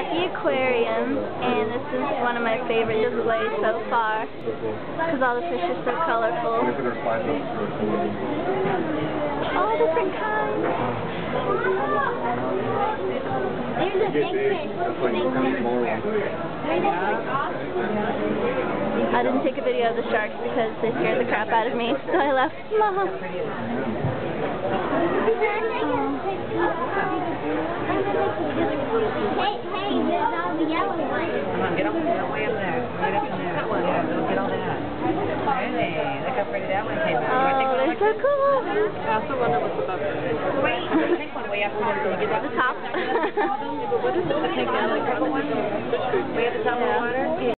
at the aquarium, and this is one of my favorite displays so far, because all the fish are so colorful. All different kinds. There's a big fish. I didn't take a video of the sharks because they scared the crap out of me, so I left. Mom. Hey, hey, there's all the yellow ones. Come on, get up there, way up there. Right up in that. That one. Oh, so cool. What's above there. Wait, take one way up get The top. Take the other couple ones. Way at the top of the water?